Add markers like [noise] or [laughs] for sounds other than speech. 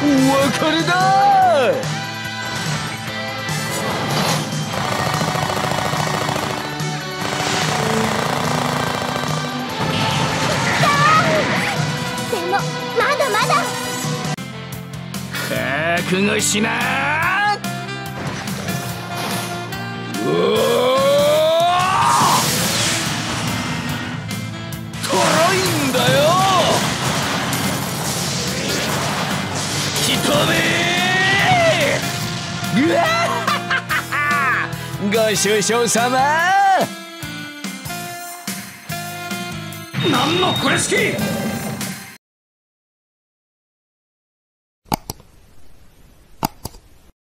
これだ！でもまだまだ。覚悟しな吹き飛べうわ [laughs] ご愁傷様。なんのこれしき。